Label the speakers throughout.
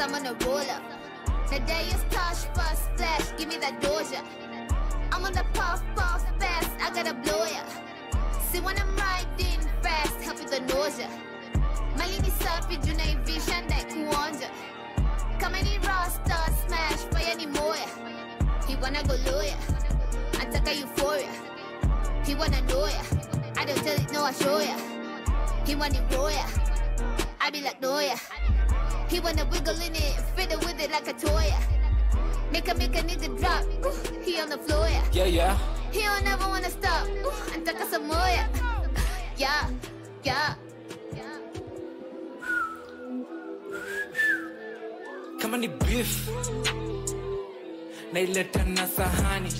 Speaker 1: I'm on a roller. The day is touch, first splash, give me that doja. I'm on the puff, puff, fast, I gotta blow ya. See when I'm riding fast, help with the nausea. Malini safi, juna vision that kuonja. Kama ni rasta, smash, fire ni moya. He wanna go lawyer, ataka euphoria. He wanna know ya, I don't tell it, no I show ya. He wanna roll ya, I be like no ya. He wanna wiggle in it, it with it like a toy. Make a make a nigga drop. Ooh, he on the floor, yeah.
Speaker 2: Yeah.
Speaker 1: He don't ever wanna stop. Ooh, antaka some more, yeah. Yeah, yeah.
Speaker 2: kama ni beef naileta na sahani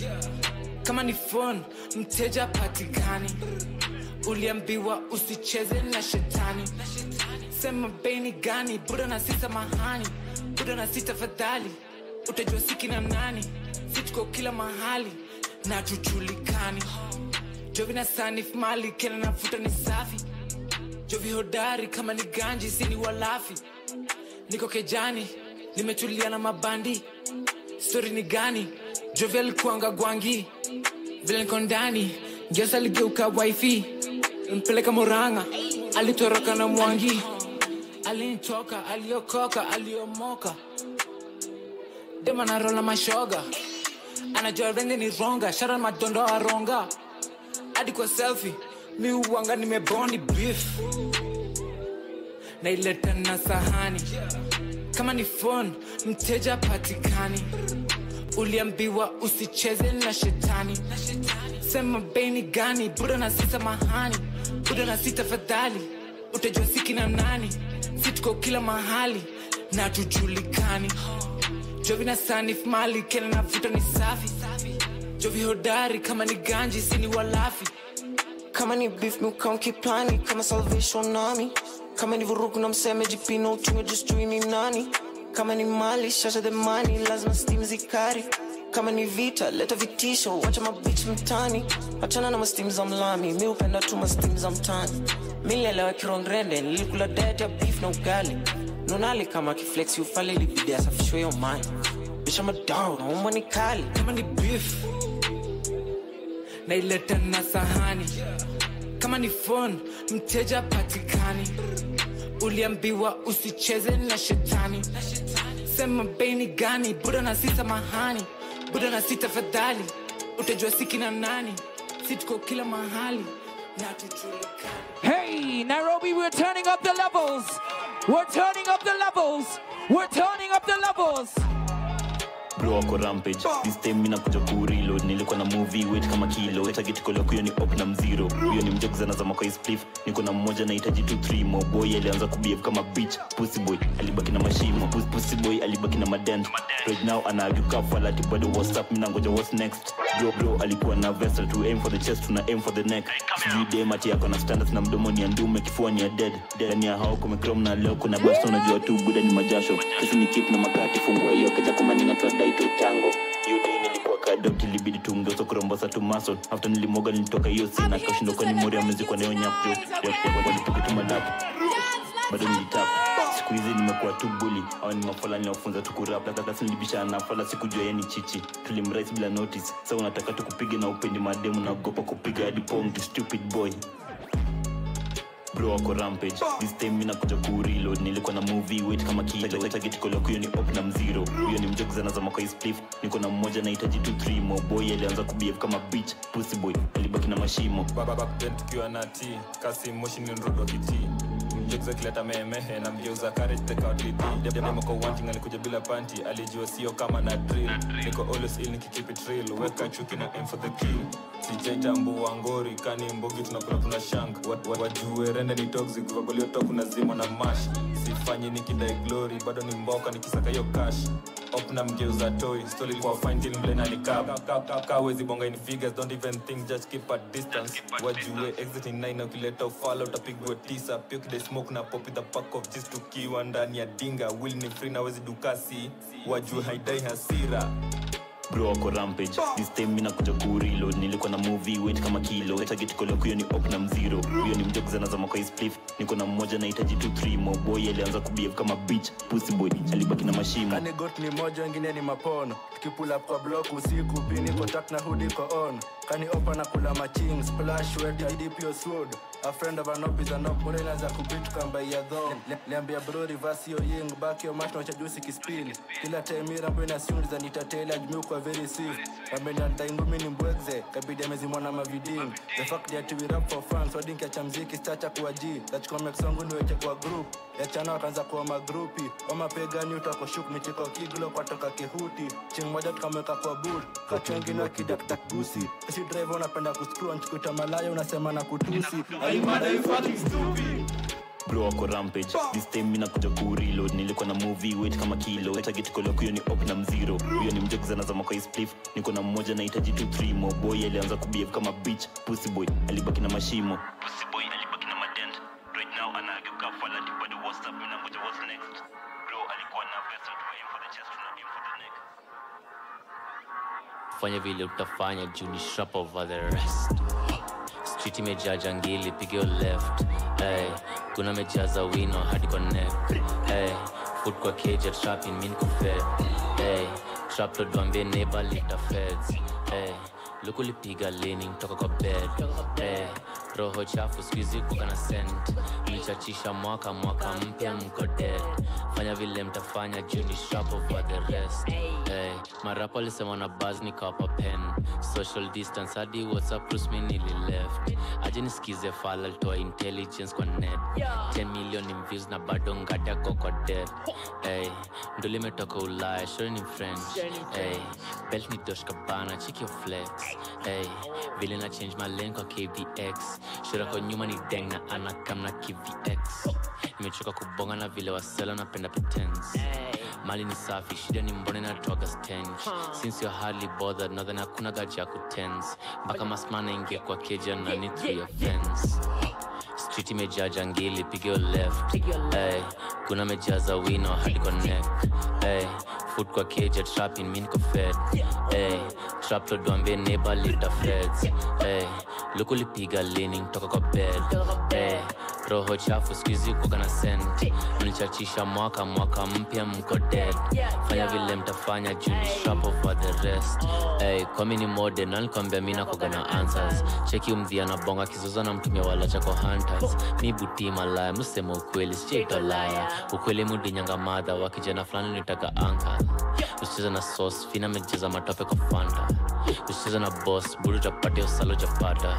Speaker 2: kama ni phone mteja patikani uliambiwa usicheze na shetani. Sema beni gani? Buda na sisa mahani. Buda na sita fadhali. Utajua siki na nani. Situko kila mahali. Na tujulikani. Jovi na sanif mali kena nafuta ni safi. Jovi hodari kama ni ganji sini walafi. Niko kejani nimetulia na mabandi. Stori ni gani? Jovi alikuanga gwangi. Vile niko ndani gesa wifi mpeleka Murang'a, alitoroka na mwangi. Alinitoka aliokoka aliomoka. Dema na rola mashoga. Anajua rende ni ronga shara madondo aronga hadi kwa selfie, mi uwanga nimebondi beef. Naileta na sahani. Kama ni phone mteja patikani uliambiwa usicheze na shetani. Sema beni gani buda na sisa mahani buda na sita fadhali. Utajua siki na nani. Situko kila mahali. Na tujulikani. Jovi na sanif mali kena navuta ni safi. Jovi hodari kama ni ganji sini walafi.
Speaker 3: Kama ni beef miukaunki plani kama salvation nami kama ni vurugu na mseme jipino uchunge justui ni nani. Kama ni mali shasha the money lazima stim zikari kama ni vita leta vitisho. Wacha mabich mtani achana na mastim za mlami. Mi upenda tu mastim za mtani milelewa kirongrende nilikula det ya beef na ugali. Nunali kama kiflexi ufale libidi asafishwe hiyo mani bisha madao naumwa ni kali.
Speaker 2: Kama ni beef naileta na sahani. Kama ni phone mteja patikani uliambiwa usicheze na shetani. Sema beni gani? Buda na sisa mahani buda na tafadhali Utejua utajua siki na nani situko kila mahali
Speaker 4: Hey, Nairobi, we're turning up the levels. We're turning up the levels. We're turning up the levels.
Speaker 5: bro ako rampage this time mina kuja nilikuwa na movie weight kama kilo. Target call yako ni op na mzero hiyo ni mjogo zana za makoi spliff. Niko na mmoja nahitaji tu three more. Boy alianza kubehave kama bitch. Pussy boy alibaki na mashimo Pussy- pussy boy alibaki na madent. Right now anaavyuka falati bado what's up? Mina ngoja what's next? Bro bro alikuwa na vessel. To aim for the chest tuna aim for the neck. Sijui dem ati yako na standards na mdomo ni ya ndume kifua ni ya dead. Ndani ya hao kumekrom na leo kuna basta unajua tu buda ni majasho. Kesi ni keep na makati fungua hiyo kama nina tunadai tu tango hiyo day nilikuwa kadot ilibidi tungeoso kurombosa tumaso hafta nilimoga nilitoka hiyo sina kashindo kwa ni mori amezikwa nayo nyapjo walituka tu madapu bado nilitap siku hizi nimekuwa tu buli au ni mafala ninaofunza tu kurap. Lakakasi nilibishana na fala sikujua yeye ni chichi. Tulimrais bila notice. Sa unataka tukupiga na upendi mademu naogopa kupiga hadi pom tu stupid boy wako rampage. This time mina kuja kureload nilikuwa na movie wait kama kilo. Target call yako ni op na mzero hiyo ni mjogo zana za makoi spliff. Niko na mmoja nahitaji 2 3 mo boy alianza kubehave kama bitch. Pussy boy alibaki na mashimo.
Speaker 6: Bababakden tukiwa na t kasi motion ni nrudo kiti mjegza kileta memehe na mgeuza courage out lidi demoko wanting alikuja bila panti alijua sio kama na drill. Niko always ill nikikeep it weka chuki na aim for the kill. Sijaitambua ngori kani mbogi tunakula tuna shank wajue rende ni toxic vagolio na zimo na mash. Sifanyi nikidai glory bado ni mboka nikisaka hiyo cash op na mgeuza toy story ilikuwa fine till mle nalikap kawezi bonga in figures don't even think just keep a distance. Wajue exit nine na ukileta ufala utapigwa tisa. Pio kide smoke na pop the pack of just tukiwa ndani ya dinga. Will ni free na wezi dukasi. Wajue haidai hasira
Speaker 5: bro wako rampage. This time mi nakuja kureload nilikuwa na movie weight kama kilo. Tagetikoloku hiyo ni op na mziro. Huyo ni mjok zanazama kwa isplif niko na mmoja nahitaji tu three mo boy alianza kubehave kama bitch. Pussy boy alibaki na mashimo.
Speaker 7: Kani got ni moja wengine ni mapono. Tukipula kwa block usiku pini contact na hood iko on. Kani opa na kula maching splash wet deep sword a friend of an op and an op mbona inaanza kubit kamba ya dho. Liambia bro reverse yo ying back your match na chajusi kispin kila time mira mbona assume za nitatela jumi kwa very swift amenya ndaingu mini mbwegze kabidi amezimwa na maviding the fact that we rap for fun so acha cha mziki stacha kwa G. Nachukua max wangu niweke kwa group. Yachana wakaanza kuwa magrupi. Wamapegani utakoshuk michiko kiglo kwatoka kihuti. Ching moja tukamweka kwa boot. Katu wengine wakidaktak gusi si drive unapenda kuscrew nchikuita malaya unasema na kutusi
Speaker 5: bro wako rampage. This time mi nakuja kureload nilikuwa na movie weight kama kilo. Tagetikoloku kuyo ni op na mziro huyo ni mjok kwa spliff. Niko na mmoja nahitaji tu three mo boy alianza kubehave kama bitch. Pussy boy alibaki na mashimo. Pussy boy alibaki na madent. Right now anageuka fala tipo the whatsapp mina nangoja what's next. Bro alikuwa na vessel to aim for the chest na aim for the neck?
Speaker 8: Fanya vile utafanya juu ni over the rest street imejaa jangili pigio left. Hey, kuna mejaza wino hadi kwa neck. Hey, foot kwa keja trapping min kufed hey, trap lodwambie neighbor lita feds. Hey, lukulipiga lini toka kwa bed. Hey, roho chafu skuizi kukana sent mlichachisha mwaka mwaka mpya mko dead. Fanya vile mtafanya juu ni sharp over the rest. Hey, marapo alisema na bas nikawapa pen. Social distance hadi whatsapp rusmi nili left. Aje nisikize fala alitoa intelligence kwa net. 10 million views na bado ngata koko dead. Hey, ndo limetoka ulaya shori ni french hey, belt ni dosh kabana chiki your flex. Hey, vile na change my lane kwa kvx shura kwa nyuma ni deng na anakam na kvx nimechoka kubonga na vile wasela napenda pretense mali ni safi shida ni mbone natoka stench. Since you're hardly bothered nadhani hakuna gaji ya kutense. Mpaka masmana ingia kwa keja na ni through your fence street imejaa jangili pigio left. Hey, kuna mejaza wino hadi connect hey, foot kwa keja trapping min ko fed. Hey, trap neighbor lita feds. Hey, lukulipiga leaning toka kwa bed. Hey, roho chafu skuizi na sent mlichachisha mwaka mwaka mpya mko dead fanya vile mtafanya juu sharp over the rest. Oh. Hey, kwami ni mode nalikwambia mi nakoga na answers. cheki umdhia na bonga kizoza na mtumia wala chako hunters. Mi buti malaya msema ukweli sijaitolaya ukweli mudinyanga madha wa kijana fulani nitaka anka usicheza na sos fina mejeza matope kwa fanta. Usicheza na boss buru tapatia usalo japata.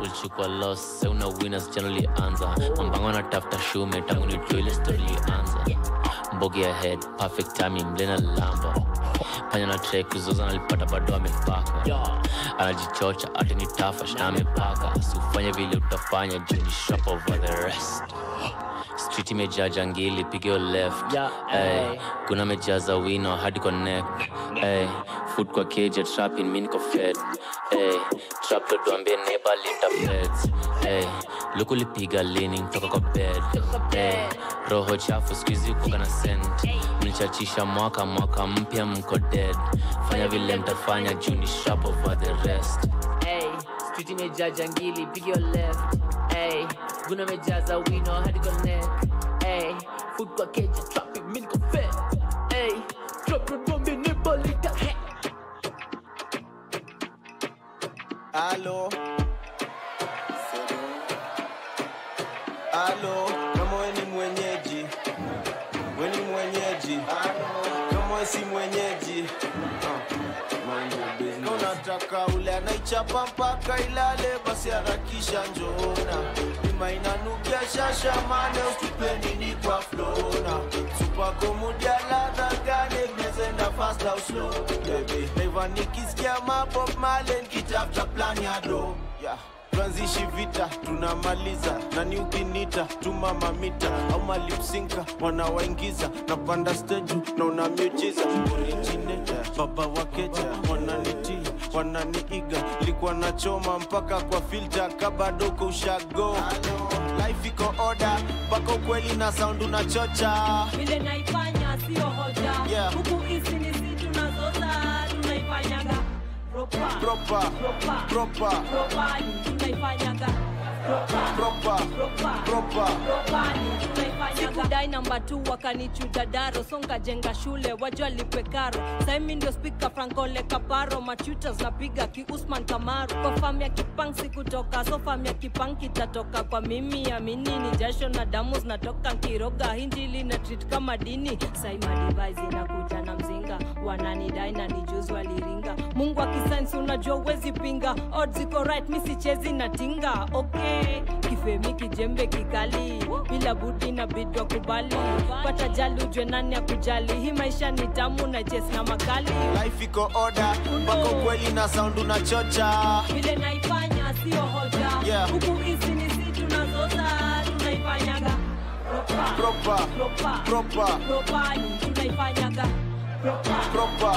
Speaker 8: Ulichukua los seuna winners jana lianza mambango anatafuta shume tangu ni toile story lianza mbogi ya head perfect timing mlena lamba panya na tre kuzoza nalipata bado amepaka. Anajichocha ati ni tafash na amepaka. Siufanye vile utafanya juu ni shop over the rest. Street imejaa jangili left. Hey, kuna mejaza wino hadi neck. Hey, foot kwa cage trap in min ko fed. Hey, trap to lodwambie neighbor lita feds. Hey, lukulipiga leaning toka kwa bed. Hey, roho chafu skuizi kuka na sent mlichachisha mwaka mwaka mpya mko dead. Fanya vile mtafanya juu ni sharp over the rest.
Speaker 9: Hey, street imejaa jangili pick your left. Hey, guna mejaza wino hadi neck. Hey, food kwa cage trap in mini ko fed
Speaker 3: Alo. Alo, kama we ni mwenyeji, we ni mwenyeji, kama we si mwenyeji, ah, business. Kama unataka ule anaichapa mpaka ilale, basi harakisha njoona Bima inanukia shasha mane usipendi ni kwa flona. Super komudia ladha gani fast au slow Baby, Naiva nikisikia mabob male nikitafuta plan ya do yeah. Tuanzishi vita tunamaliza. Nani ukinita tuma mamita au malipsinka wanawaingiza napanda stage na una miujiza. Originator baba wakeja wananitia wananiiga likuwa nachoma mpaka kwa filter kabadoko ushago. Life iko oda mpaka ukweli na sound unachocha.
Speaker 10: Vile naifanya sio hoja.
Speaker 3: Yeah.
Speaker 10: huku isi propa
Speaker 11: propa
Speaker 10: properly tunaifanyaga sikudai namba tu wakanichuja daro. Songa jenga shule wajua lipe karo. Saimi ndio spika frankole kaparo machuta napiga kiusman kamaru. Kwa fam ya kipang sikutoka so fam ya kipang kitatoka. Kwa mimi amini ni jasho na damu zinatoka. Nkiroga hinjili na trit kama dini. Sai madivise inakuja na mzinga wananidai na nijuzi waliringa. Mungu akisainsi unajua uwezi pinga. Odds iko right mi sichezi na tinga. Okay kifemi kijembe kikali. Bila budi na bidwa kubali. Pata jali ujwe nani ya kujali hii maisha ni tamu na jes na makali.
Speaker 11: Life iko oda mpaka kweli na sound unachocha.
Speaker 10: Vile naifanya sio hoja.
Speaker 11: Yeah.
Speaker 10: huku isi ni si tunazoza tunaifanyaga. Proper.
Speaker 11: Proper.
Speaker 10: proper.
Speaker 11: Proper.
Speaker 10: propa. tunaifanyaga proper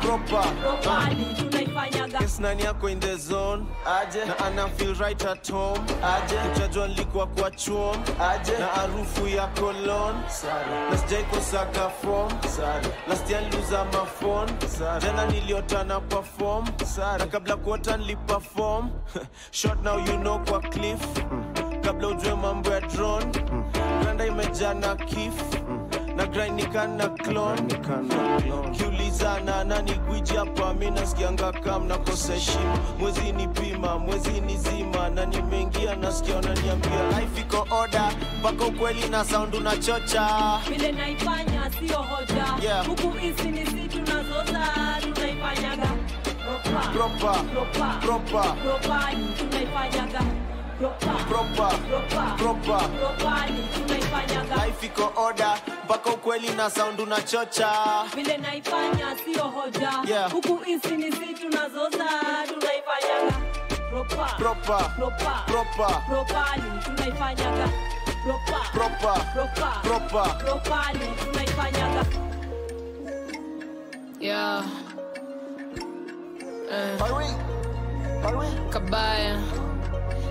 Speaker 11: Proper. nani yako in the zone? Aje. Na ana feel right at home. Aje. Kutajwa nilikuwa kwa chuom aje. Na harufu ya na form. Last year niliuza mafon jana niliota na perform. Na kabla kuota niliperform. Short now you know kwa cliff. Kabla ujue mambo ya drone. Granda imejaa na kif na grind nikana clone. Kiulizana nani gwiji hapa? Mi nasikianga kam nakosa heshima mwezi ni pima mwezi ni zima. Na nimeingia nasikia wananiambia life iko oda mpaka ukweli na sound unachocha.
Speaker 10: Vile naifanya sio hoja.
Speaker 11: Yeah.
Speaker 10: huku hizi ni si tunazoza tunaifanyaga proper.
Speaker 11: Proper.
Speaker 10: proper.
Speaker 11: Proper.
Speaker 10: tunaifanyaga
Speaker 11: life iko oda mpaka ukweli na sound unachocha.
Speaker 10: Vile naifanya sio hoja.
Speaker 11: Yeah.
Speaker 10: huku isi ni si tunazoza tunaifanyaga tunaifanyaga
Speaker 12: Yeah. Eh. Kabaya.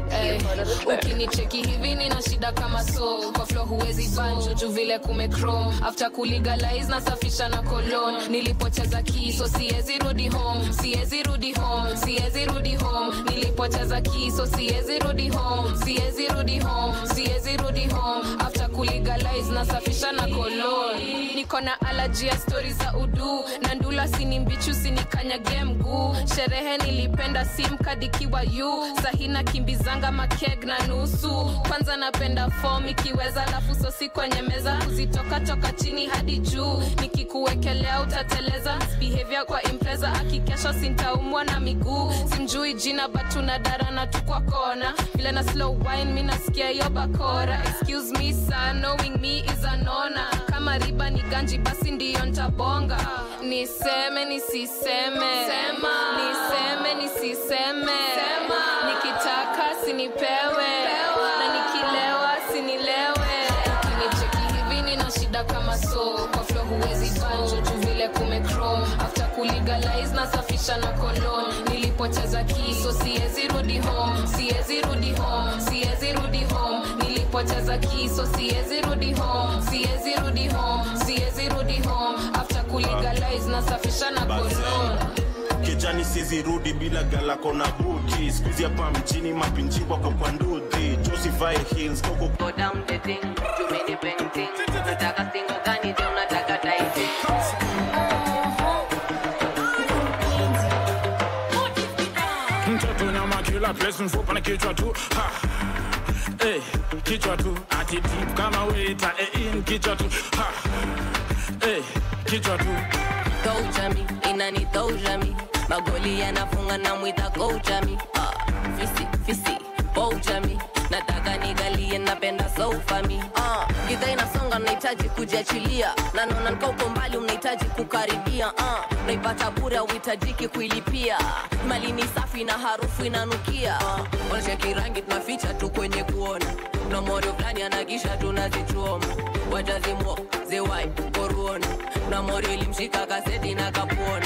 Speaker 12: Hey, ukinicheki hivi nina shida kama so kwa flo huwezi banjo juu vile kumechrome after kulegalize nasafisha na kolon nilipocheza kiso siwezi rudi home. Siwezi rudi home siwezi rudi home. Nilipocheza kiso siwezi rudi home. Siwezi rudi home siwezi rudi home. After kulegalize nasafisha na kolon niko na alaji ya stori za udu. Na ndula sini mbichu sinikanyage mguu sherehe nilipenda simkadikiwa yu sahina kimbizanga makeg na nusu. Kwanza napenda fom ikiweza lafu sosi kwenye meza. Kuzitoka toka chini hadi juu. Nikikuwekelea utateleza. Behavior kwa impreza akikesha sintaumwa na miguu. Simjui jina batuna darana na tukwa kona. Vile na slow wine mi nasikia hiyo bakora. Excuse me sir knowing me is anona kama riba ni ganji basi ndiyo ntabonga. Niseme nisiseme. Sema. niseme nisiseme. Nikitaka sinipewe. Na nikilewa sinilewe. Kinicheki hivi nina shida kama so kwa flo huwezi banjo tu vile kumechrome after kulegalize nasafisha na kolon nilipocheza kiso siwezi rudi home. Siwezi rudi home. Siwezi rudi home. Nilipocheza kiso siwezi rudi home. Siwezi rudi home kulegalize nasafisha na
Speaker 13: kijani sizirudi bila galako na buti. Skuzi hapa mjini mapinji wako kwa ndudhi josify hills koko.
Speaker 14: Go down the thing, too many painting. Unataka single gani je unataka daiti
Speaker 15: mtoto nyama kila place mfupa na kichwa tu. Ha. Hey, kichwa tu. Ati kama waiter in kichwa tu. Ha. Hey, kichwa tu
Speaker 14: kocha mi inanitosha mi magoli yanafunga na mwita kocha mi uh, ah, fisi fisi pocha mi nataka nigalie napenda sofa mi uh, ah, githa inasonga nahitaji kujiachilia. Na naona nkauko mbali unahitaji kukaribia ah, naipata bure auhitajiki kuilipia. Mali ni safi na harufu inanukia. Uh, wanacheki rangi tunaficha tu kwenye kuona. Na morio fulani anagisha tunazichoma. Wajazimo zewai koruona na morio ilimshika kaseti na kapuona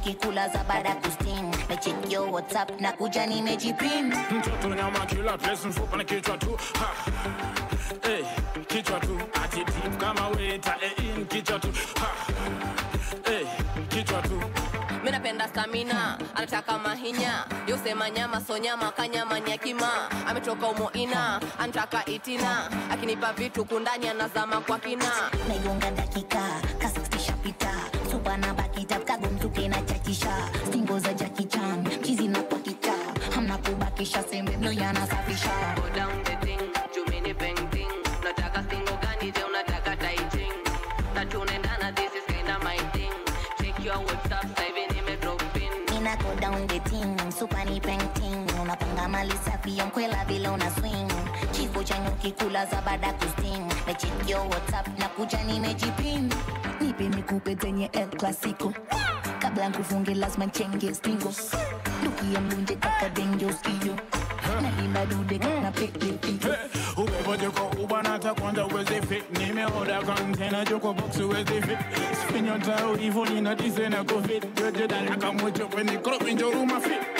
Speaker 16: nyuki kula za baada kustim mechekio whatsapp na kuja nimejipin
Speaker 15: mtoto nyama kila place mfupa na kichwa tu. Ha. Eh, kichwa tu. Ati deep kama weta eh, in kichwa tu. Ha. Eh, kichwa tu.
Speaker 14: Mi napenda stamina anataka mahinya. Yosema nyama sonyama kanyama nyakima ametoka umoina anataka itina. Akinipa vitu kundani anazama kwa kina.
Speaker 16: Naiunga dakika kasistishapita supa team ni painting unapanga mali safi yonkwela vile una swing. Chifo cha nyuki za bada kusting. Mechekio whatsapp na kuja nimejipin nipe nikupe zenye el clasico. Kabla nkufunge lazima nchenge stingo. Ndukia mlunje kaka denge skio nalinda dude kana pele pigo
Speaker 15: uwepoje kwa ubanata kwanza uweze fit. Nimeoda kontena joko box uweze fit. Spinyotao hivo nina tisena kufit jojodalaka mocho kwenye kropi njoruma fit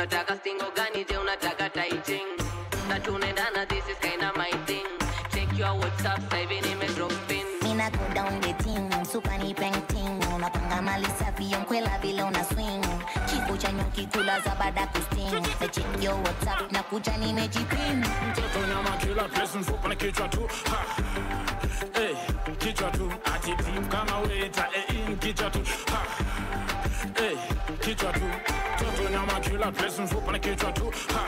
Speaker 14: unataka singo gani je unataka taiting na tunaendana this is kinda my thing. Check your whatsapp sasa hivi nime drop in.
Speaker 16: Mina go down the team super ni painting. Unapanga mali safi yonkwela vile una swing. Chifo cha nyuki kula za bada kusting se check your whatsapp na kuja nimejipin
Speaker 15: mtoto nyama kila pesa mfupa na kichwa tu. Ha. Hey, kichwa tu. Ati kama weta eh, in kichwa tu. Ha. Hey, kichwa tu mtoto nyama kila place mfupa na kichwa tu ha.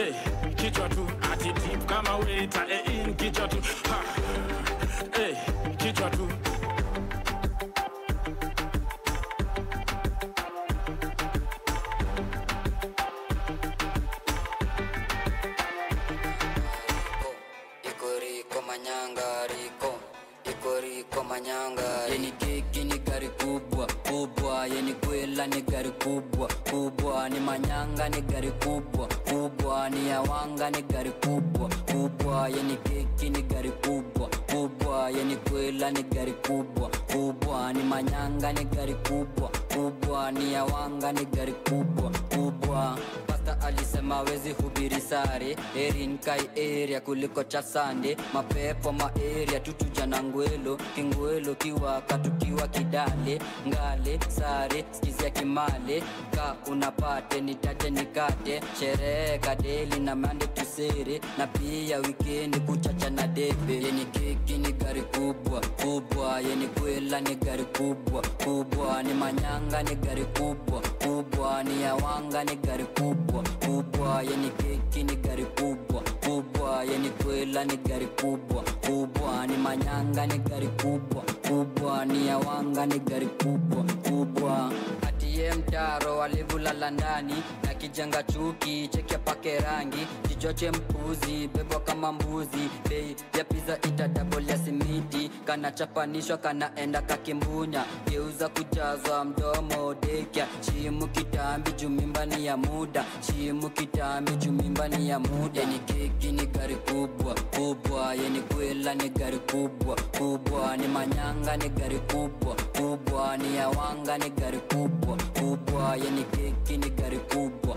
Speaker 15: Eh, kichwa tu ati deep kama weta eh,
Speaker 17: kuliko cha sande. Mapepo maeria tutuja na ngwelo kingwelo kiwaka tukiwa kidale. Ngale sare skizia kimale. Ka unapate nitaje nikate. Sherehe kadeli na mande tusere. Na pia wikendi kuchacha na debe. Yeni keki ni gari kubwa kubwa. Yeni kwela ni gari kubwa kubwa. Ni manyanga ni gari kubwa kubwa. Ni yawanga ni gari kubwa kubwa. Yeni keki ni gari kubwa kubwa. Yani kwela ni gari kubwa. Kubwa ni manyanga ni gari kubwa. Kubwa ni yawanga ni gari kubwa. Kubwa. Atiye mtaro alivulala ndani na kijenga chuki chekia pake rangi. Kichoche mpuzi bebwa kama mbuzi. Bei ya piza itadabolia simiti. Kanachapanishwa kanaenda kakimbunya. Geuza kujazwa mdomo dekya shimu kitambi jumimba ni ya muda. Shimu kitambi jumimba ni ya muda. Yeni keki ni gari kubwa kubwa. Yeni kwela ni gari kubwa kubwa. Ni manyanga ni gari kubwa kubwa. Ni yawanga ni gari kubwa kubwa. Yeni keki ni gari kubwa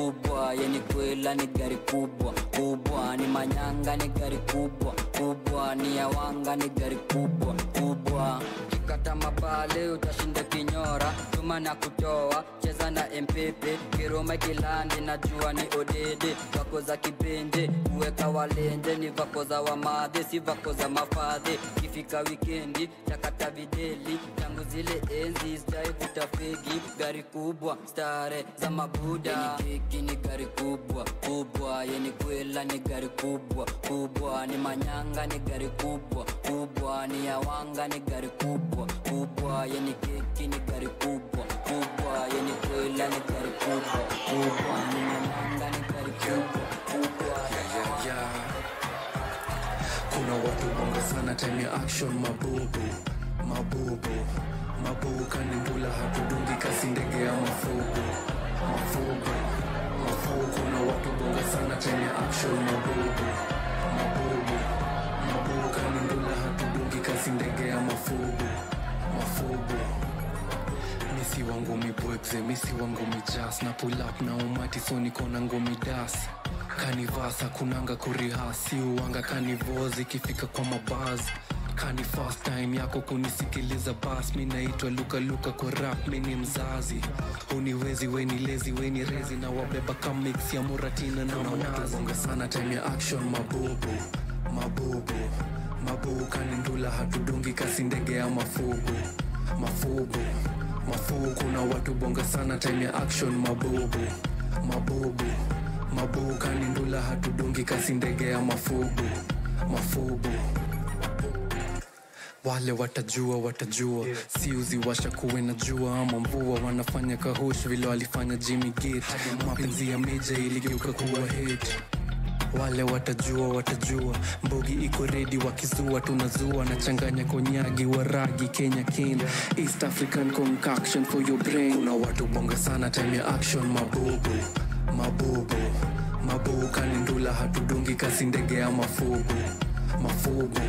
Speaker 17: kubwa. Yeni kwela ni gari kubwa kubwa. Ni manyanga ni gari kubwa kubwa. Ni yawanga ni gari kubwa kubwa. Kikata mabale utashinda kinyora. Tuma na kutoa cheza na mpepe kiroma kilandi na jua ni odede. Vako za kipende kuweka walenje ni vako za wamadhe si vako za mafadhe. Kifika wikendi takata videli. Tangu zile enzi sijaivuta fegi. Gari kubwa stare za mabuda keki ni gari kubwa kubwa. Yeni kwela ni gari kubwa kubwa. Ni manyanga ni gari kubwa kubwa. Ni yawanga ni gari kubwa kubwa. Yeni keki ni gari kubwa kubwa. Yeni kwela ni gari kubwa kubwa. Ni manyanga ni gari kubwa kubwa.
Speaker 18: Yeah, yeah. kuna watu wanga sana time ya action mabubu mabubu mabubu. Kanindula hatudungi kasi ndege ya mafubu mafubu mafubu kuna watu bonga sana chenye action mabubu mabubu mabubu kanindula hatudungi kasi ndege ya mafubu mafubu misi wangu mibwekze misi wangu mijas na pull up na umati so niko na ngumi das kanivasa kunanga kurihasi uwanga kanivozi ikifika kwa mabaz kani first time yako kunisikiliza bas mi naitwa luka luka kwa rap mi ni mzazi. Uniwezi weni lezi weni rezi na wabeba kamix ya muratina na manazi sana time ya action mabubu mabubu mabubu kani ndula hatudungi kasi ndege ya mafugu mafugu mafugu kuna watu bonga sana time ya action mabubu mabubu mabubu kani ndula hatudungi kasi ndege ya mafugu mafubu wale watajua watajua. Yeah. siuzi washakuwe na jua. Ama mvua wanafanya kahush vile walifanya jimmy gate. Mapenzi ya meja iligeuka kuwa hit. Wale watajua watajua. Mbogi iko redi wakizua tunazua. Na changanya konyagi waragi kenya kin east african concoction for your brain. Kuna watu bonga sana time ya action. Mabubu mabubu mabubu. Kanindula hatudungi kasi ndege ya mafugu mafubu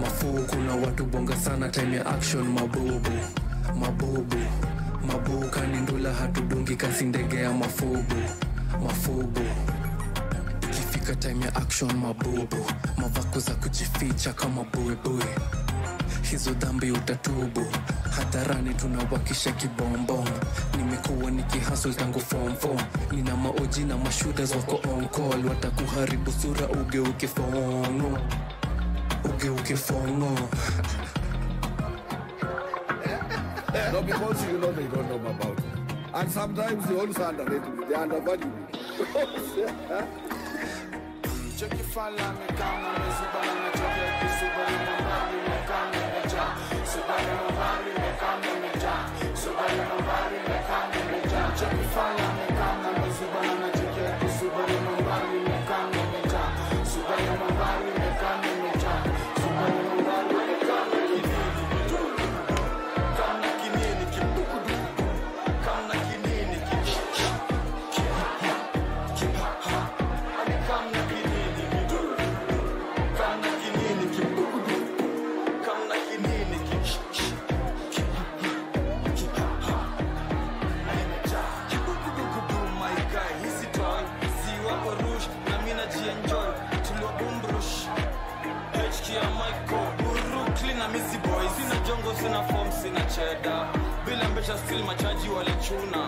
Speaker 18: mafubu kuna watu bonga sana time ya action mabubu mabubu mabubu kanindula hatudungi kasi ndege ya mafubu mafubu. Ikifika time ya action mabubu mavaku za kujificha kama buibui hizo dhambi utatubu hadharani tunawakisha kibombom nimekuwa nikihasl tangu fomfom 4 nina maoji na mashudas wako on call watakuharibu sura ugeuke fono ugeuke fono
Speaker 19: No, because you know they don't know about it. And sometimes they also underrate me. They undervalue me.
Speaker 13: Cheki fala mikana mezibana na cheki kisubari mambari mekana meja Subari mambari mekana Sina form, sina cheda Bila mbesha still machaji walichuna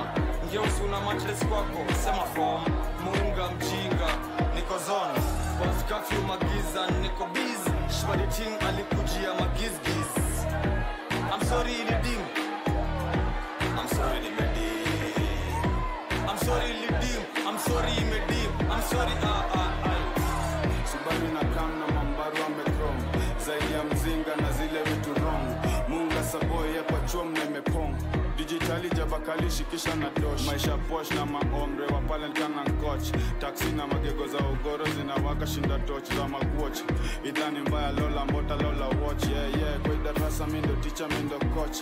Speaker 13: Ngeusi una mattress kwako, sema form. Muunga mjinga, niko zones Bas curfew magiza, niko biz Shwari ting alikujia magizgiz. I'm sorry ilidim I'm sorry limedim I'm sorry ilidim I'm sorry imedim I'm sorry ah ah ah.
Speaker 20: Subaru na kam na munga ya kwa chuo na imepong dijitali jabakali shikisha na dosh. Maisha posh na maomre wa palentan na coach taksi na magego za ugoro zinawaka shinda toch za maguoch idhani mbaya lola mbota lola watch. Yeah yeah kwa idarasa mindo ticha mindo coach.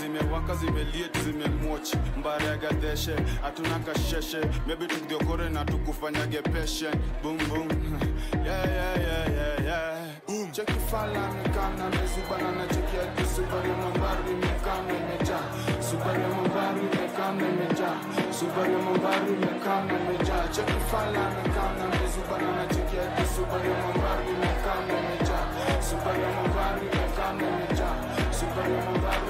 Speaker 20: Zimewaka zimeliet zimemwoch. Mbarega deshe hatuna kasheshe. Maybe tukiokore na tukufanyage peshe boom. Yeah yeah yeah yeah yeah
Speaker 13: cheki fala nikana mezubana na cheki yake subari mambari nikana meja subari mambari nikana meja subari mambari nikana meja cheki fala nikana mezubana na cheki yake subari mambari nikana meja subari mambari nikana meja subari mambari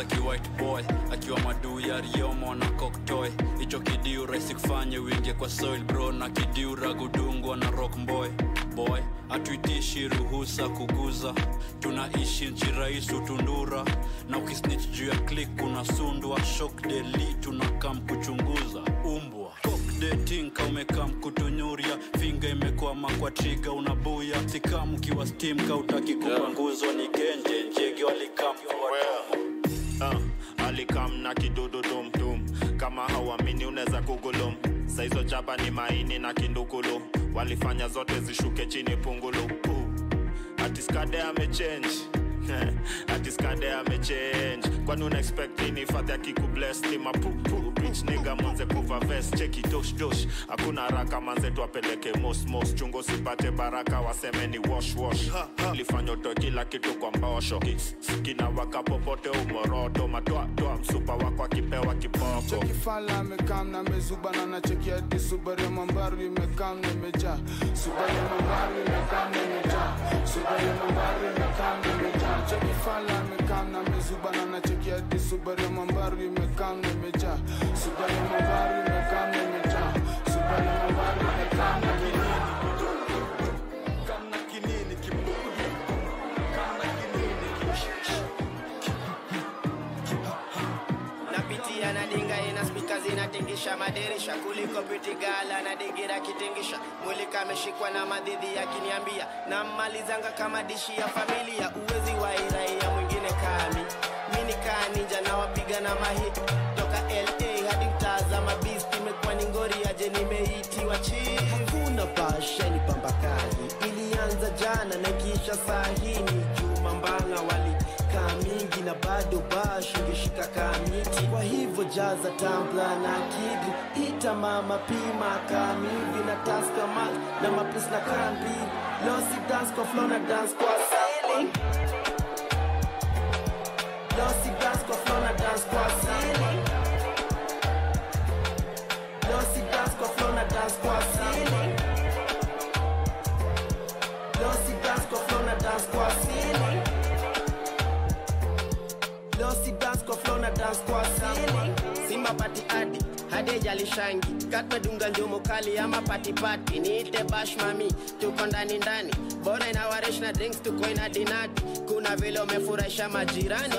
Speaker 21: za kiwhite boy. Akiwa maduu ya riomo na koktoy hicho kidiu rahisi kufanye uingie kwa soil bro na kidiu ragudungwa na rock boy. Boy hatuitishi ruhusa kuguza. Tunaishi nchi rais utundura. Na ukisnich juu ya klik unasundwa. Shok deli tunakam kuchunguza. Umbwa. Dating umekam kutunyuria. Finga imekwama kwa triga unabuya. Sikam ukiwa stimka kautaki kupanguzwa ni genje njege walikam
Speaker 22: uh, alikam na kidudu tumtum kama hauamini unaweza kugulum. Saizo jaba ni maini na kindukulu. Walifanya zote zishuke chini pungulu. Uh. atiskade amechange atiskade amechange kwani una expect nini fadhi akikubless ni mapupu bitch nigga manze kuva vest. Cheki dosh dosh. Hakuna haraka manze most mos chungo sipate baraka waseme ni wash. Wash lifanya utoe kila kitu kwa mbosho kina waka popote umoroto matoa
Speaker 20: cheki fala amekam na mezubana na cheki hadi subari ya mambaru imekam nimejaa. Subari ya mambaru imekam nimejaa. Subari ya mambaru imekam nimejaa. Cheki fala amekam na mezubana na cheki hadi subari ya mambaru imekam nimejaa. Subari ya mambaru imekam nimejaa. Subari ya
Speaker 23: spika zinatingisha madirisha kuliko pitigala na digira kitingisha. Mwili kameshikwa na madhidhi yakiniambia na mmalizanga kama dishi ya familia uwezi wa iraia mwingine kami mini kaa ninja na wapiga na mahiti toka la hadi mtazama bist imekuwa ni ngori aje nimeitiwa chi hakuna pasha ni ilianza jana na kisha saa hii ni juma mbanga wali mingi na bado bash ungeshika kamiti. Kwa hivyo jaza tambla na kidi. Ita mama pima kamivi na taska mat na mapis na kambi losi dance kwa flow na dance kwa sili losi dance dance dance dance dance dance losi dance kwa flow na dance kwa ceiling simba pati adi hadi jalishangi katmedunga njumu kali ama patipati niite bash mami tuko ndani ndani. Bora inawaresh na drinks tuko ina dinati kuna vile umefurahisha majirani.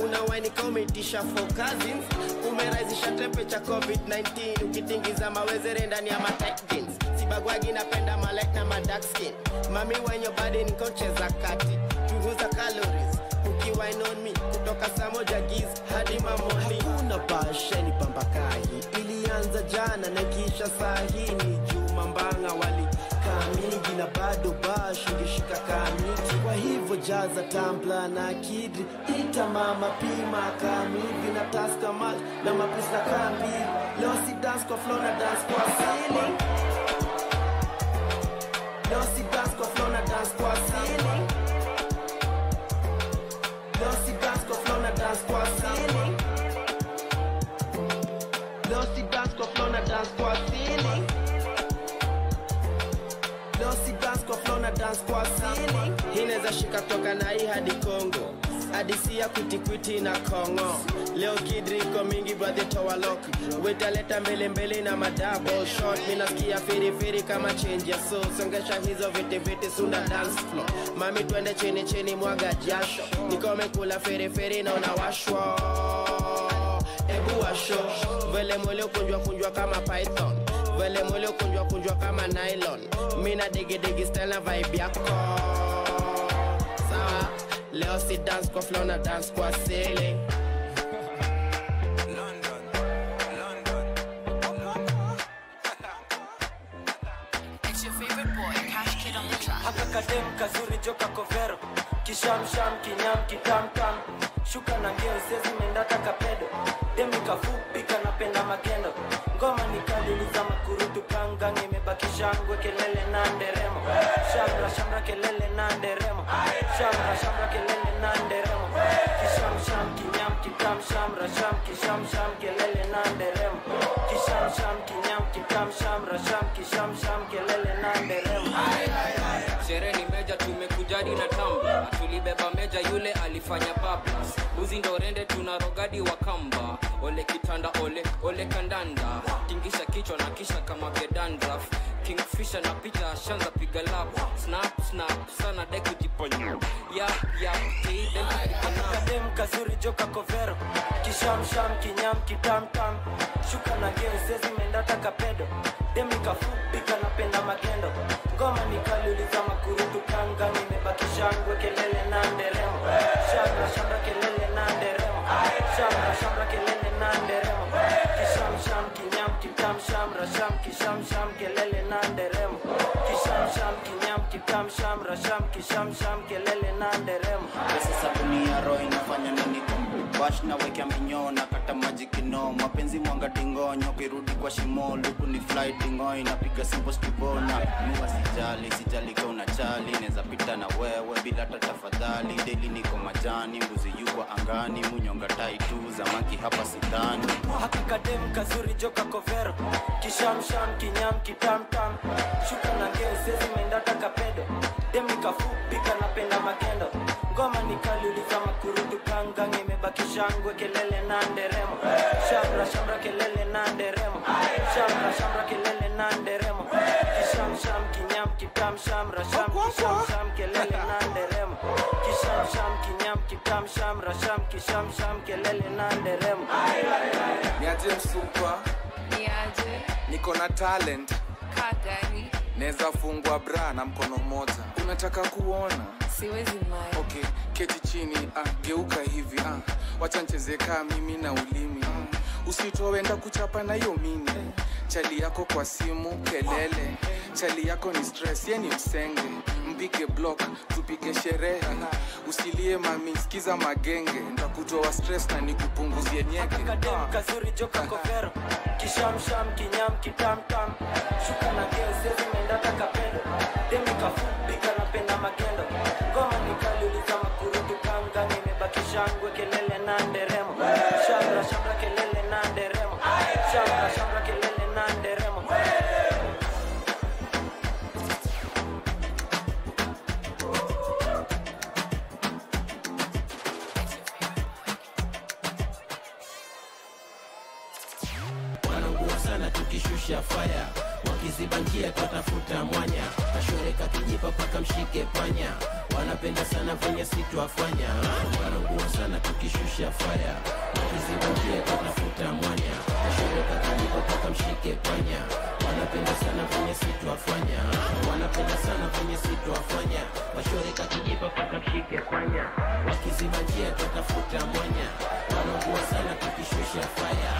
Speaker 23: Kuna wanika umeitisha for cousins. Umerahisisha tempecha covid-19 ukitingiza mawezere ndani ya jeans. Sibagwagi napenda malek na madark skin. Mami wenye badi nikocheza kati punguza calories ukiwa in on me kutoka saa moja giz hadi mamoni. Hakuna pasheni pambakai ilianza jana na kisha saa hii ni juma mbanga wali kamiji mingi na bado bash ungeshika kamiti, kwa hivyo jaza tambla na kidri ita mama pima kamivi na taska mat na kaa mbili losi dance kwa flow na dance kwa sili losi dance kwa flow na dance kwa ceiling dance kwa ceiling. Losi dance kwa flow na dance kwa ceiling. Inaweza shika toka na hii hadi Kongo. Adisia kwitikwiti na kongo. Leo kidriko mingi badhetowaloki wetaleta mbele mbele na madouble shot firifiri kama ya so songesha hizo vitiviti sunda dance mami twende chini mwaga jasho. Nikomekula firifiri na unawashwa ebu washo vele mwele kunjwa kunjwa kama python. Vele mwele kunjwa kunjwa kama nylon. Mina digidigi style na vibe yako. Sawa leo si dance kwa flow na dance kwa ceiling.
Speaker 24: It's your favorite boy, Cash Kid on the track.
Speaker 11: haka kadem kazuri joka kovero kishamsham kinyam kitamtam shuka na ngeo sezimendata kapedo demi kafupi kanapenda magendo ngoma nikaliliza makurutu kanga imebaki shangwe kelele na nderemo. Shamra shamra kelele na nderemo. Shamra shamra kelele na nderemo. Kishamsham kinyam kitam shamra sham kishamsham kelele na nderemo. Kishamsham kinyam kitam shamra sham kishamsham kelele na nderemo.
Speaker 25: Sherehe ni meja tumekujadi na tamba tulibeba meja yule alifanya bablas buzi ndo rende tuna rogadi wa kamba. Ole kitanda ole ole kandanda. Tingisha kichwa na kisha kama gedandraf kingfisha na picha shanza piga lap. Snap snap sana dekujiponya yap yap
Speaker 11: dem kazuri joka kovero kishamsham kinyam kitamtam shuka na gensezimenda takapedo dem nikafupika napenda magendo ngoma nikaliuliza makurutu kanga nimebaki shangwe kelele na nderemo. Shamra kelele na nderemo. Shamra kelele na nderemo. Kishamsham kinyam kitam shamra kishamsham kelele na nderemo. Kishamsham kinyam kitam shamra kishamsham kelele na nderemo
Speaker 26: ya roho inafanya nini? Bash na wekea minyoo na kata maji kino mapenzi mwanga tingonyo kirudi kwa shimo luku ni fly tingo inapiga simple stibona muwa sijali sijali ka unachali neza pita na wewe bila hata tafadhali. Deli niko majani mbuzi yukwa angani munyonga tai tu zamaki hapa sidhani.
Speaker 11: Hakakadem kazuri joka kovero. Kishamsham kinyam kitamtam shuka na ngeo sezi mendata kapedo dem nikafupi kanapenda magendo ngoma makurutu kangang imebaki shangwe kelele na nderemo. Shamra shamra kelele na nderemo. Shamra shamra kelele na nderemo. Kisham sham kinyam kitam shamra sham kisham sham kelele na nderemo. Kisham sham kinyam kitam shamra sham kisham sham kelele na nderemo.
Speaker 27: Ni aje msukwa? Msupa
Speaker 6: niaje
Speaker 27: niko na talent.
Speaker 6: Kagani
Speaker 27: naweza fungwa bra na mkono mmoja. Unataka kuona?
Speaker 6: Siwezi mai
Speaker 27: keti chini ah, geuka hivi ah, wacha mimi na ulimi. Ah, usitowenda kuchapa na hiyo mini chali yako kwa simu kelele. Chali yako ni stress ye ni msenge. Mpige block tupige sherehe. Usilie mami sikiza magenge. Ntakutoa stress na nikupunguzie nyeke
Speaker 11: kadem kazuri joka kofero. Kishamsham kinyam kitamtam shuka na ngeo sezi mendata kapedo makendo. Ngoma kanapenda magendo ngoma nikaliuliza makurutu kanga nimebaki shangwe kelele na nderemo. Shamra shamra kelele na nderemo. Shamra shamra kelele na nderemo.
Speaker 28: Wanangua sana tukishusha faya wakiziba njia twatafuta mwanya kashoreka kijipa paka mshike panya. Wanapenda sana venye sitwafanya, wanaungua sana tukishusha faya wakiziba tunafuta mwanya. Kashoreka kijipa paka mshike panya. Wanapenda sana venye sitwafanya, wanapenda sana venye sitwafanya, washoreka kijipa paka mshike panya. Wakiziba tutafuta mwanya. Wanaungua sana tukishusha faya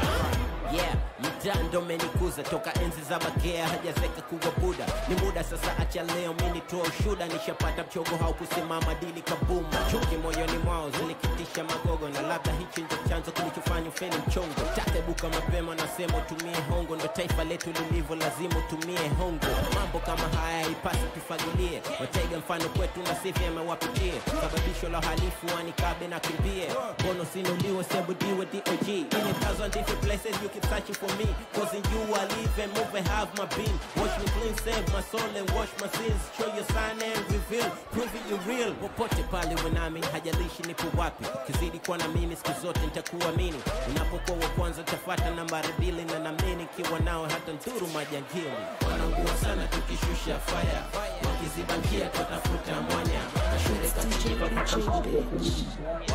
Speaker 28: yeah. Mtando menikuza toka enzi za bagea hajazeka kuwa buda ni muda sasa acha leo toa ushuda nishapata mchogo haukusimama dili kabuma. Chuki moyoni mwao zilikitisha magogo na labda hichi ndo chanzo kilichofanya ufeni mchongo. Takebuka mapema nasema utumie hongo. Ndo taifa letu lilivyo lazima utumie hongo. Mambo kama haya ipasi tufagilie. Wataiga mfano kwetu na sifi amewapitie wapitie. Sababisho la uhalifu wanikabe na kimbie. Bono sinuliwe sebudiwe dog in a thousand different places you searching for me cause in you I live and move and have my being. Watch me clean save my soul and wash my sins. Show your sign and reveal prove it you real. Popote pale wenami hajalishi nipo wapi? Kizidi kuwa na mimi siku zote nitakuamini unapokuwa wa kwanza tafata nambari mbili na namini kiwa nao hata nduru majangili. Wanaungua sana tukishusha faya wakiziba njia tutafuta mwanya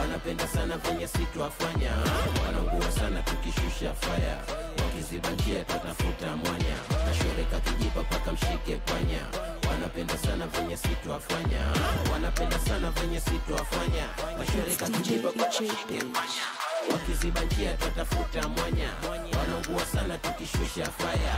Speaker 28: wanapenda sana venye situafanya wanaugua sana tukishusha faya wakiziba njia tutafuta mwanya kashureka kijipa paka mshike panya wanapenda sana venye sitwafanya wanapenda sana venye sitwafanya kashureka kijipa paka mshike panya wakiziba njia tatafuta mwanya. Wanaungua sana tukishusha faya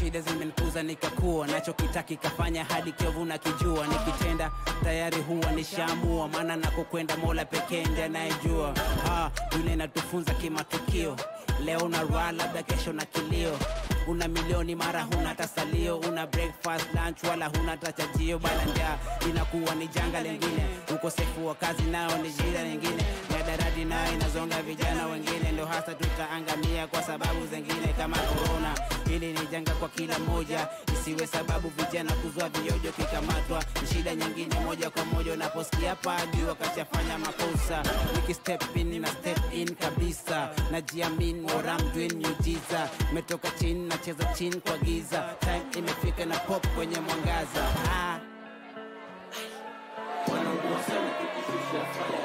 Speaker 29: shida zimenikuza nikakuwa nachokitaka kikafanya hadi kiovu na kijua nikitenda tayari huwa nishaamua maana nakokwenda mola pekee ndi anayejua. Ah, natufunza inatufunza kimatukio. Leo na raha labda kesho na kilio una milioni mara huna tasalio salio una breakfast lunch wala huna tachajio chajio. Njaa inakuwa ni janga lingine. Ukosefu wa kazi nao ni jira nyingine miadarati nayo inazonga vijana wengine ndo hasa tutaangamia kwa sababu zingine kama korona hili ni janga kwa kila moja isiwe sababu vijana kuzwa viojo kikamatwa. Shida nyingine moja kwa moja unaposikia padi wakashafanya makosa. Niki step in na step in kabisa. Najiamin what I'm doing miujiza metoka chini nacheza chini kwa giza. Time imefika na pop kwenye mwangaza. Ah.
Speaker 28: tukishusha faya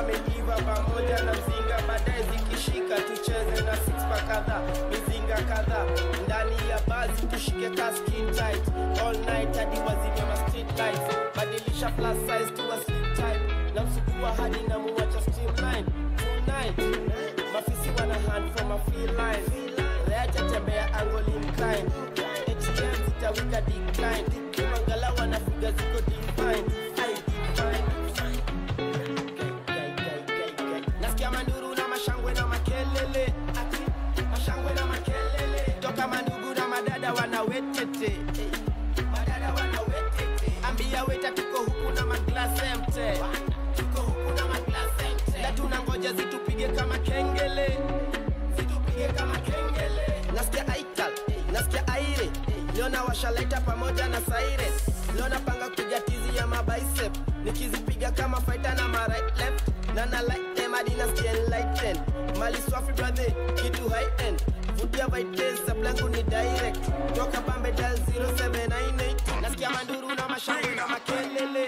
Speaker 23: wamejiva pamoja na mzinga, baadaye zikishika tucheze na sixpack kadha mizinga
Speaker 17: kadha. Ndani ya basi, tushike kaskin tight. All night hadi wazime ma street lights, badilisha plus size tuwa sleep tight, na msugua hadi na muwacha streamline tonight, mafisi wana hand from a free line, reacha tembea angle incline, ATM zitawika decline, kimangala wanafiga ziko defined ambia weta tuko huku na maglas mte, na maglas emte na tunangoja zitupige kama kengele. Zitupige kama kengele. Nasikia aital nasikia aire. Leo na washalaita pamoja na saire. Leo napanga kupiga tizi ya mabicep. Nikizipiga kama fighter na right left. Na na like them hadi nasikia enlighten mali swafi brother kitu high end vutia vitesse sablangu ni direct. Toka pambe dial 0798 nasikia manduru na mashangwe na makelele.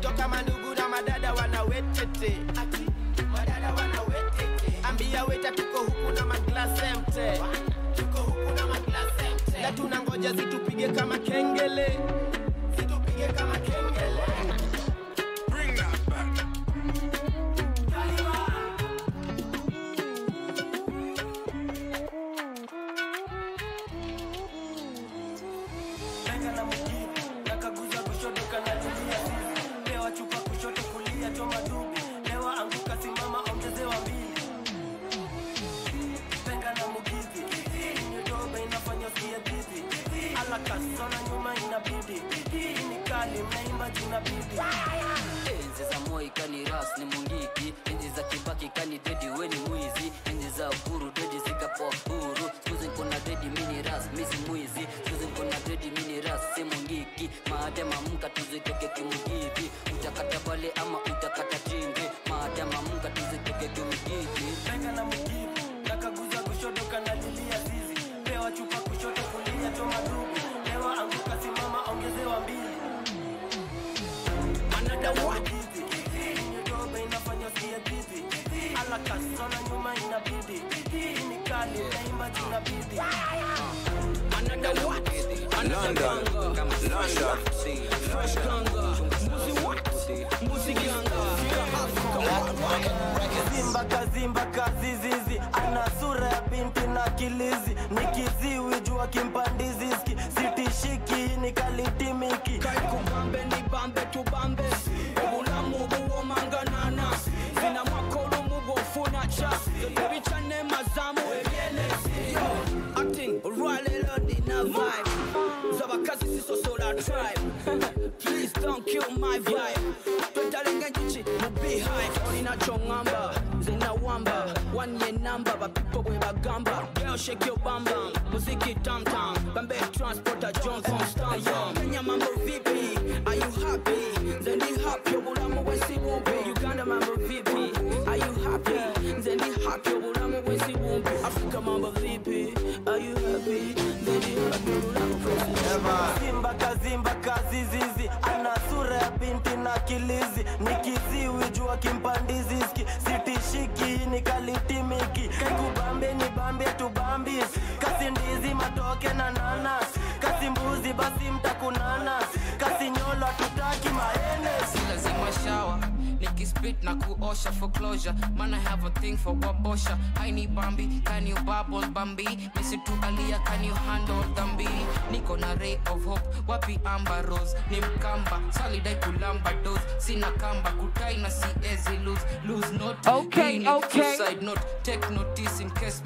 Speaker 17: Toka mandugu na madada wanawetete ati ambia weta tuko huku na maglas emte tuko huku na maglas emte na tunangoja zitupige kama kengele
Speaker 11: na nikiziwi ni kiziwi jua kimpandiziski sitishiki ni kalitimiki
Speaker 20: kubambe ni bambe tubambe obulamu manganana zina mwakolo mubwofuna ca ebicane mazamu. Ebyenesi yo acting olwalero ndina vibe. Z'abakazi sisosola tribe. Please don't kill my vibe. Twetalenga enjuki mu beehive. Olina kyoŋŋamba nze nawamba bwe bagamba girl shake your bum bam bam muziki tam tam bambe transporter john constant yo
Speaker 11: kilizi ni jua kimpandiziski sitishiki ni kalitimiki kaikubambe ni bambe tubambis kasi ndizi matoke na nanas. Kasi mbuzi basi mtakunanas
Speaker 25: nikispit na kuosha for closure. Man i have a thing for wabosha. Haini bambi can you bubble bambi? Misitu alia can you handle dhambi? Niko na ray of hope wapi amba rose? Ni mkamba salidai kulamba dos sina kamba kutai na siezi lose. Lose note
Speaker 12: Okay, okay.
Speaker 25: suicide note take notice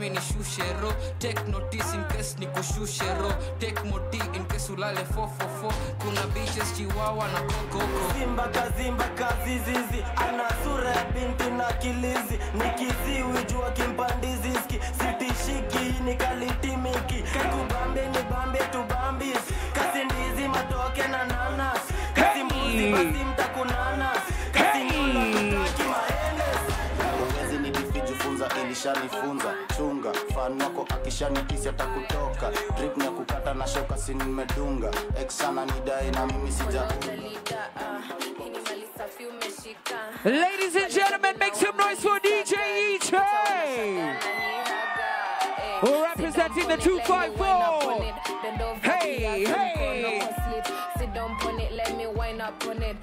Speaker 25: mi nishushe ro take notice in case nikushushe ro take moti in case ulale 444 kuna bitches chiwawa na kokoko
Speaker 11: zimba kazimba kazizizi ana sura ya binti na kilizi. Ni kiziwi jua kimpandiziski sitishiki ni kalitimiki kaikubambe ni bambe tubambis kasi ndizi matoke na nanas. Kasi mbuzi basi mtakunanas
Speaker 26: ilishanifunza chunga fan wako akishanikisi atakutoka drip ni kukata na shoka si nimedunga eksana nidae na mimi sijaunga
Speaker 12: Ladies and gentlemen, make some noise for DJ E-Train.
Speaker 4: We're representing the 254. Hey, hey.
Speaker 12: Sit down on it, let me wind up on it.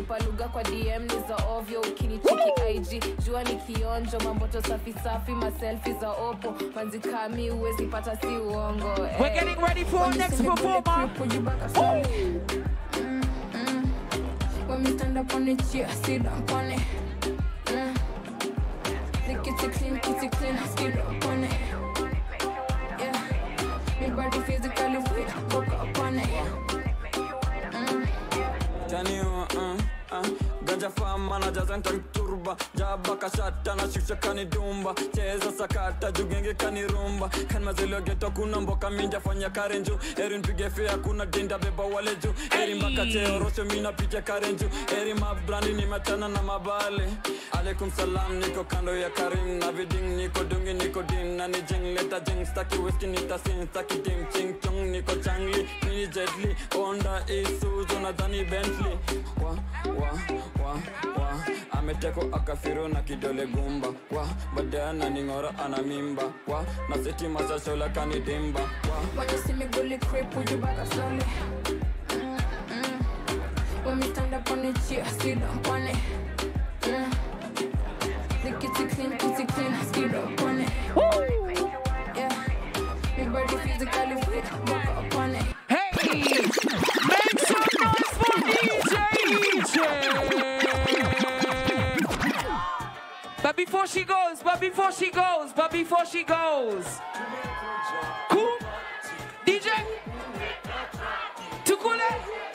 Speaker 12: Tupa lugha kwa DM ni za ovyo, ukinicheki IG. Jua ni kionjo, mamboto safi safi, maselfi za opo. manzikami uwezi pata si uongo.
Speaker 4: We're
Speaker 12: eh.
Speaker 4: getting ready for our next performer.
Speaker 12: When me stand up on the chair, sit down on it. Mm. The kitty clean, kitty clean, skid up on it. Yeah. Me body physically fit, book up on it.
Speaker 6: Ganja fama na jazanta turba. Jaba kashata na shusha kanidumba cheza sakata jugenge kanirumba kan mazelio geto kuna mboka minja fanya karenju eri mpige fea kuna dinda beba wale juu. Eri mbaka cheo rosho mina picha karenju eri mabrandi ni machana na mabale. Alaikum salam niko kando ya karim na viding niko dungi niko din na ni jing. Leta jing staki whisky nitasin staki tim ching chong niko changli Ni jetli onda isuzu nadhani bentley. Wa wa wa wa ameteko akafiro na kidole gumba wa baadaye ananing'ora ana mimba wa na seti masashola kanidimba wa
Speaker 12: When you see me bully creep, pull you back up slowly. When me stand up on the chair, sit down on it. Mm. The kitty clean, kitty clean, skid up on it. Yeah. Me body physically fit, book up on it.
Speaker 4: Hey! Make some noise for DJ EJ! Before she goes, but before she goes, but before she goes. Cool? DJ? Tukule?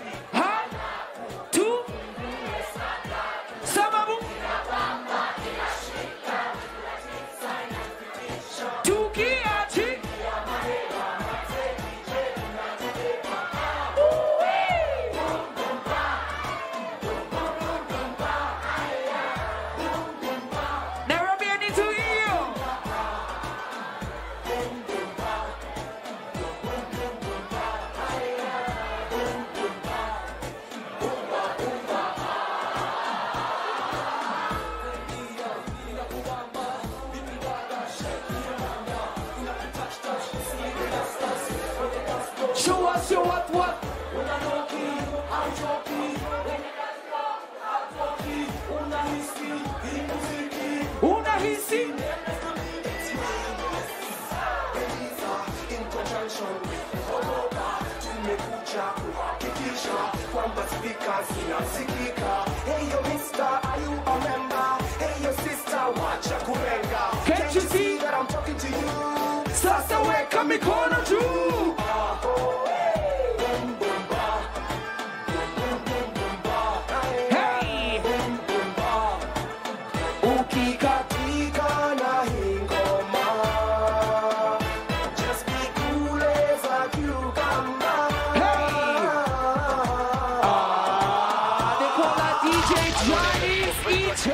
Speaker 4: EJ.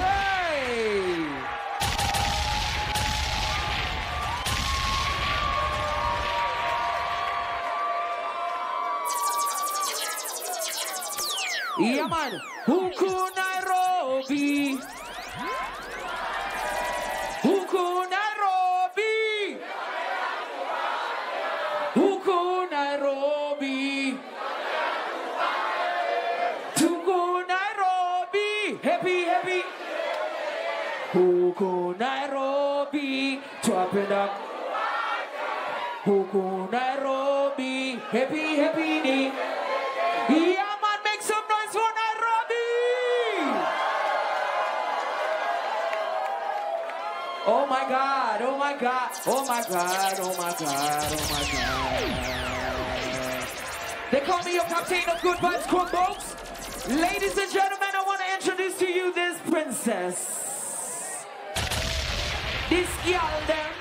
Speaker 4: Yeah, man. Huku Nairobi. Huku Nairobi. Twapenda. Huku Nairobi. Happy, happy ni. Yeah, man, make some noise for Nairobi. Oh my God, oh my God, oh my God, oh my God, oh my God. They call me your captain of good vibes, Chromebooks. Ladies and gentlemen, I want to introduce to you this princess. Diski aldım.